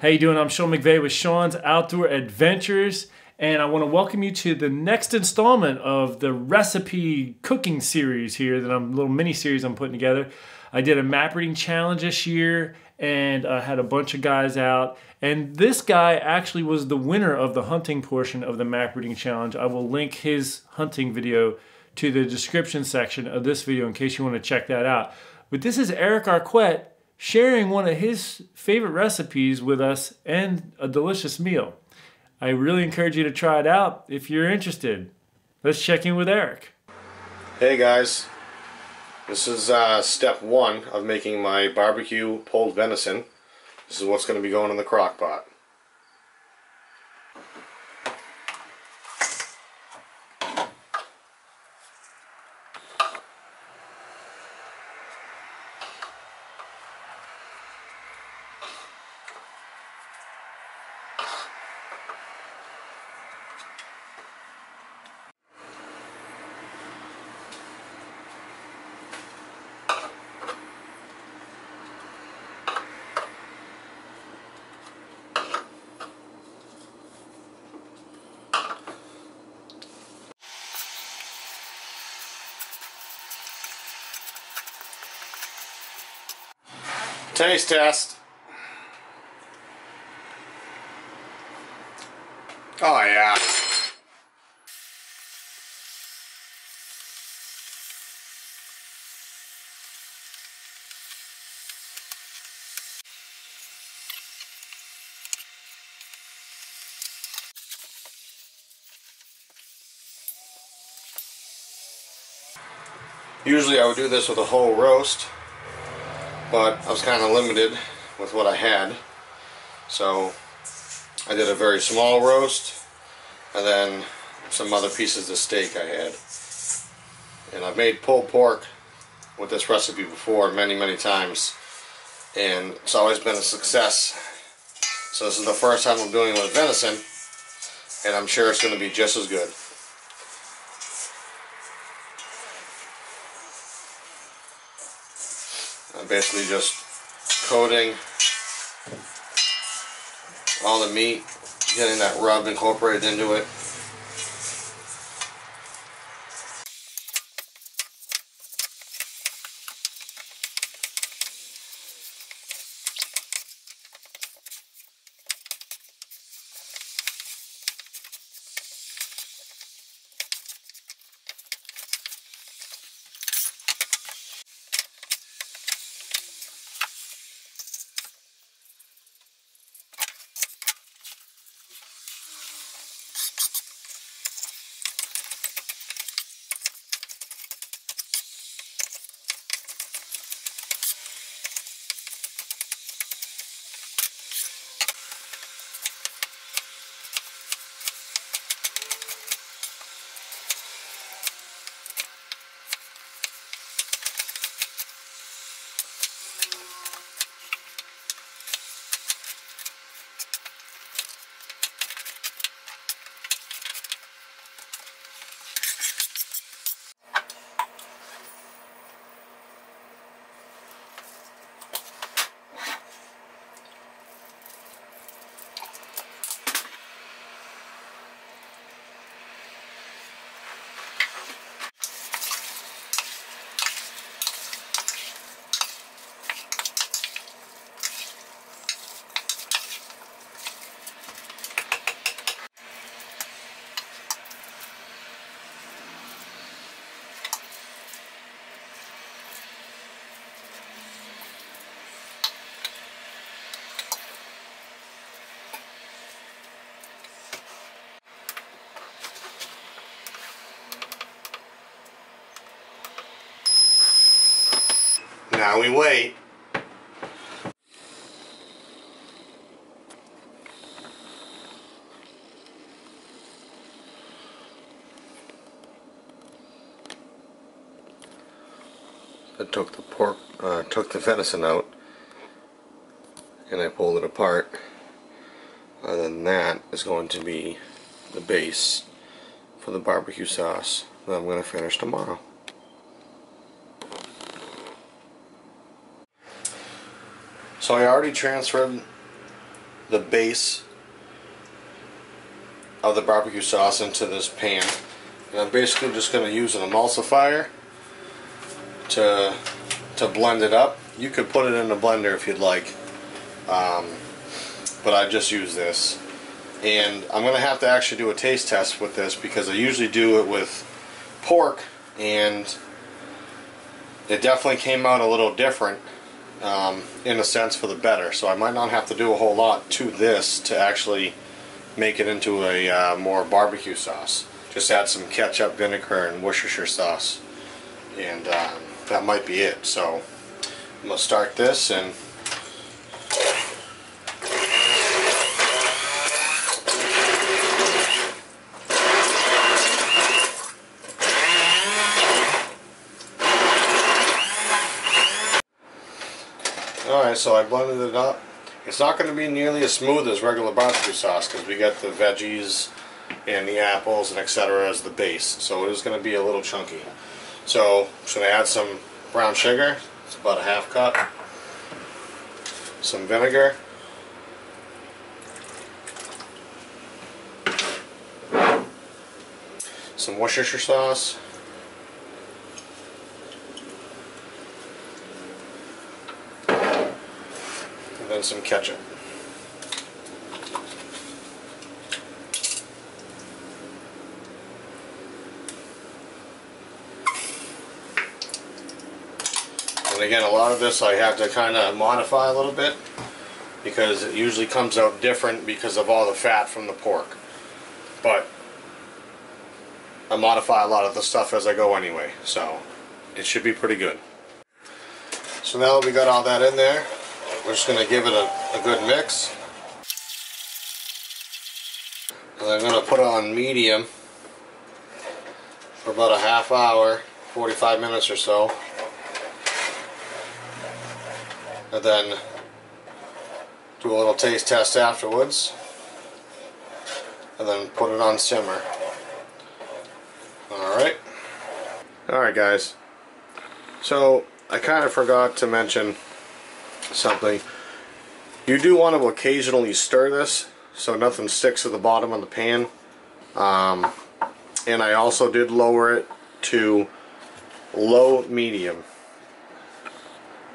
How you doing? I'm Sean McVay with Sean's Outdoor Adventures, and I want to welcome you to the next installment of the recipe cooking series here that I'm a little mini series I'm putting together. I did a map reading challenge this year and I had a bunch of guys out. And this guy actually was the winner of the hunting portion of the map reading challenge. I will link his hunting video to the description section of this video in case you want to check that out. But this is Eric Arquette sharing one of his favorite recipes with us and a delicious meal. I really encourage you to try it out if you're interested. Let's check in with Eric. Hey guys, this is uh, step one of making my barbecue pulled venison. This is what's going to be going in the crock pot. Taste test. Oh yeah. Usually I would do this with a whole roast but I was kind of limited with what I had. So I did a very small roast and then some other pieces of steak I had. And I've made pulled pork with this recipe before many many times and it's always been a success. So this is the first time I'm doing it with venison and I'm sure it's going to be just as good basically just coating all the meat, getting that rub incorporated into it. Now we wait. I took the pork, uh, took the venison out, and I pulled it apart. And then that is going to be the base for the barbecue sauce that I'm going to finish tomorrow. So I already transferred the base of the barbecue sauce into this pan. And I'm basically just going to use an emulsifier to to blend it up. You could put it in a blender if you'd like, um, but I just use this. And I'm going to have to actually do a taste test with this because I usually do it with pork, and it definitely came out a little different um, in a sense for the better. So I might not have to do a whole lot to this to actually make it into a uh, more barbecue sauce. Just add some ketchup, vinegar, and Worcestershire sauce, and um, that might be it. So I'm gonna start this and. Alright, so I blended it up. It's not going to be nearly as smooth as regular barbecue sauce because we got the veggies and the apples and etc. as the base. So it is going to be a little chunky. So I'm going to add some brown sugar. It's about a half cup. Some vinegar. Some Worcestershire sauce. And some ketchup. And again, a lot of this I have to kind of modify a little bit because it usually comes out different because of all the fat from the pork. But I modify a lot of the stuff as I go anyway, so it should be pretty good. So now that we got all that in there, we're just going to give it a, a good mix. And I'm going to put it on medium for about a half hour, 45 minutes or so. And then do a little taste test afterwards. And then put it on simmer. Alright. Alright guys. So I kind of forgot to mention something. You do want to occasionally stir this so nothing sticks to the bottom of the pan. Um, and I also did lower it to low medium.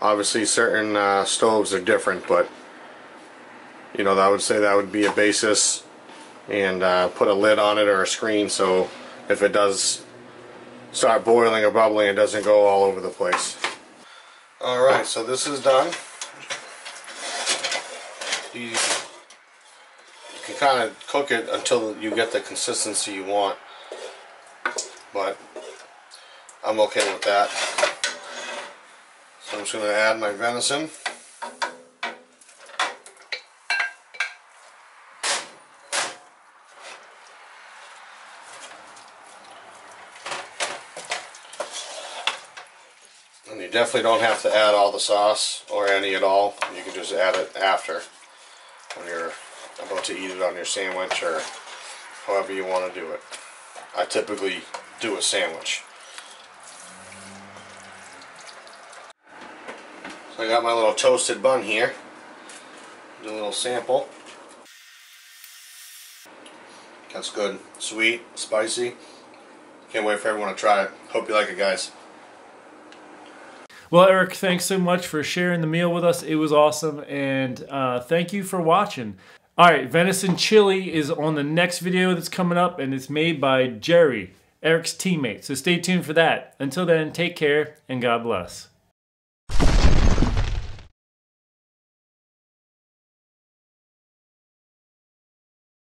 Obviously certain uh, stoves are different but you know I would say that would be a basis and uh, put a lid on it or a screen so if it does start boiling or bubbling it doesn't go all over the place. Alright, so this is done. You, you can kind of cook it until you get the consistency you want. But I'm okay with that. So I'm just going to add my venison. And you definitely don't have to add all the sauce or any at all. You can just add it after when you're about to eat it on your sandwich or however you want to do it. I typically do a sandwich. So I got my little toasted bun here. Do a little sample. That's good. Sweet, spicy. Can't wait for everyone to try it. Hope you like it, guys. Well, Eric, thanks so much for sharing the meal with us. It was awesome, and uh, thank you for watching. All right, venison chili is on the next video that's coming up, and it's made by Jerry, Eric's teammate. So stay tuned for that. Until then, take care, and God bless.